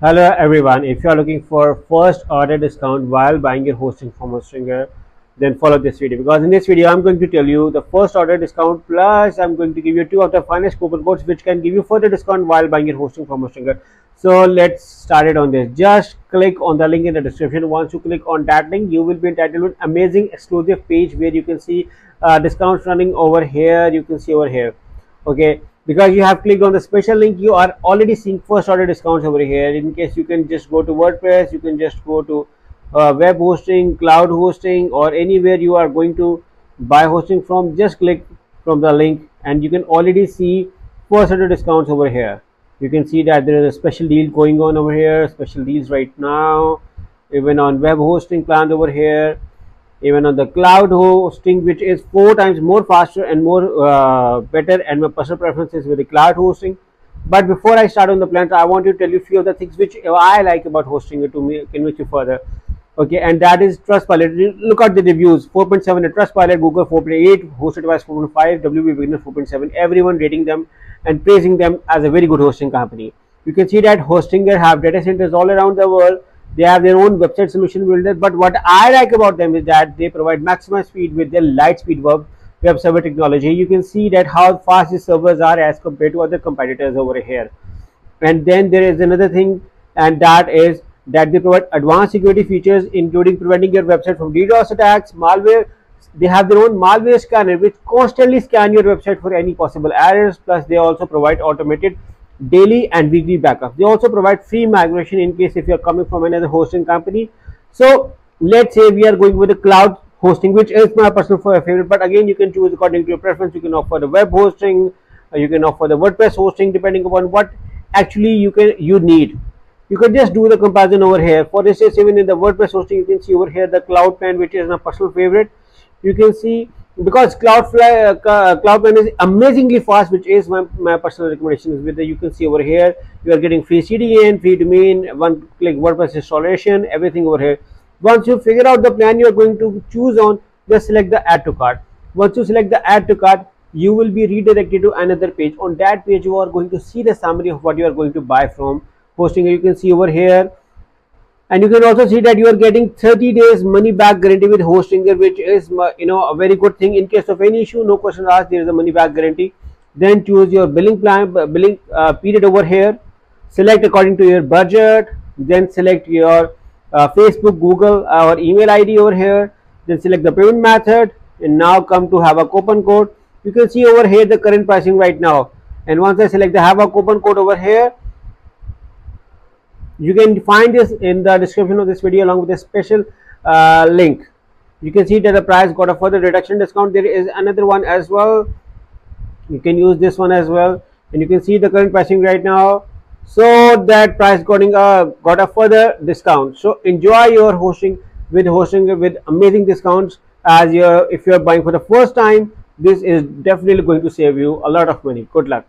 Hello everyone, if you are looking for first order discount while buying your hosting from Hostinger, then follow this video because in this video I'm going to tell you the first order discount plus I'm going to give you two of the finest coupon codes which can give you further discount while buying your hosting from Hostinger. So let's start it on this. Just click on the link in the description. Once you click on that link, you will be entitled an amazing exclusive page where you can see uh, discounts running over here. You can see over here. Okay, because you have clicked on the special link you are already seeing first order discounts over here. In case you can just go to wordpress you can just go to uh, web hosting cloud hosting or anywhere you are going to buy hosting from just click from the link and you can already see first order discounts over here. You can see that there is a special deal going on over here special deals right now even on web hosting plans over here even on the cloud hosting which is four times more faster and more uh, better and my personal preference is with the cloud hosting. But before i start on the plans i want to tell you a few of the things which i like about hosting it to me convince you further. Okay and that is trustpilot. Look at the reviews. 4.7 at trustpilot google 4.8 HostedAdvice 4.5 WPBeginner 4.7 everyone rating them and praising them as a very good hosting company. You can see that hostinger have data centers all around the world they have their own website solution builder but what i like about them is that they provide maximum speed with their LiteSpeed web web server technology. You can see that how fast the servers are as compared to other competitors over here. And then there is another thing and that is that they provide advanced security features including preventing your website from DDoS attacks malware. They have their own malware scanner which constantly scan your website for any possible errors. Plus they also provide automated daily and weekly backup. They also provide free migration in case if you are coming from another hosting company. So let's say we are going with the cloud hosting, which is my personal favorite. But again, you can choose according to your preference. You can offer the web hosting, uh, you can offer the WordPress hosting, depending upon what actually you can you need. You can just do the comparison over here. For instance, even in the WordPress hosting, you can see over here the cloud plan, which is my personal favorite. You can see because Cloudflare, uh, Cloudplan is amazingly fast, which is my, my personal recommendation. Is with you can see over here, you are getting free CDN, free domain, one click WordPress installation, everything over here. Once you figure out the plan you are going to choose on, just select the add to cart. Once you select the add to cart, you will be redirected to another page. On that page, you are going to see the summary of what you are going to buy from hosting. You can see over here and you can also see that you are getting 30 days money back guarantee with hostinger which is you know a very good thing. In case of any issue no question asked there is a money back guarantee. Then choose your billing plan uh, billing uh, period over here. Select according to your budget. Then select your uh, facebook google uh, or email id over here. Then select the payment method. And now come to have a coupon code. You can see over here the current pricing right now. And once i select the have a coupon code over here you can find this in the description of this video along with a special uh, link. You can see that the price got a further reduction discount. There is another one as well. You can use this one as well. And you can see the current pricing right now. So that price getting a got a further discount. So enjoy your hosting with hosting with amazing discounts. As you're if you're buying for the first time this is definitely going to save you a lot of money. Good luck